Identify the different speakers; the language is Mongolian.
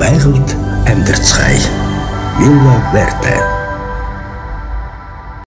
Speaker 1: гайхалд амьдарцгаая. Вилла Верте